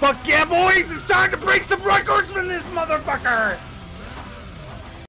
Fuck yeah, boys! It's time to break some records with this motherfucker!